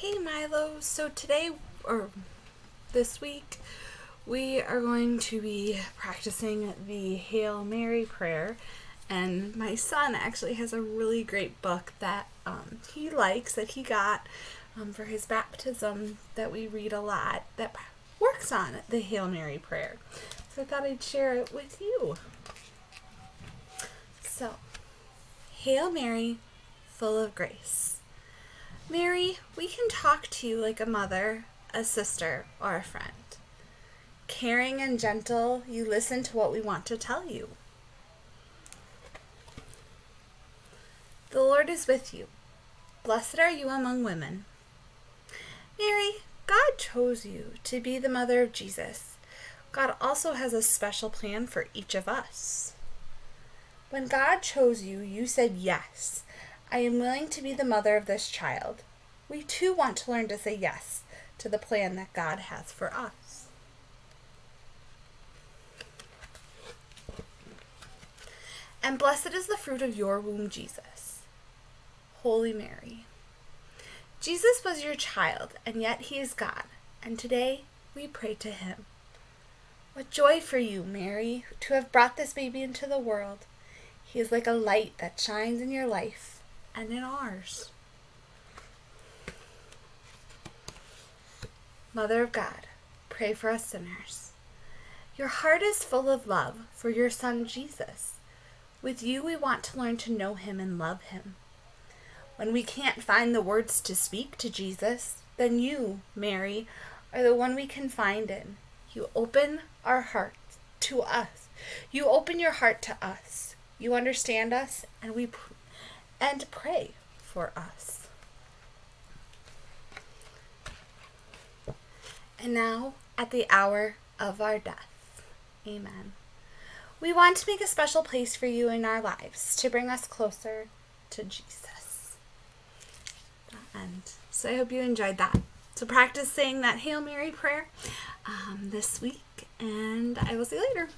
Hey Milo, so today or this week we are going to be practicing the Hail Mary prayer and my son actually has a really great book that um, he likes that he got um, for his baptism that we read a lot that works on the Hail Mary prayer. So I thought I'd share it with you. So, Hail Mary, full of grace. Mary, we can talk to you like a mother, a sister, or a friend. Caring and gentle, you listen to what we want to tell you. The Lord is with you. Blessed are you among women. Mary, God chose you to be the mother of Jesus. God also has a special plan for each of us. When God chose you, you said yes I am willing to be the mother of this child. We too want to learn to say yes to the plan that God has for us. And blessed is the fruit of your womb, Jesus. Holy Mary. Jesus was your child, and yet he is God, and today we pray to him. What joy for you, Mary, to have brought this baby into the world. He is like a light that shines in your life and in ours. Mother of God, pray for us sinners. Your heart is full of love for your Son Jesus. With you, we want to learn to know him and love him. When we can't find the words to speak to Jesus, then you, Mary, are the one we can find in. You open our hearts to us. You open your heart to us. You understand us, and we and pray for us. And now, at the hour of our death. Amen. We want to make a special place for you in our lives to bring us closer to Jesus. And so I hope you enjoyed that. So practice saying that Hail Mary prayer um, this week, and I will see you later.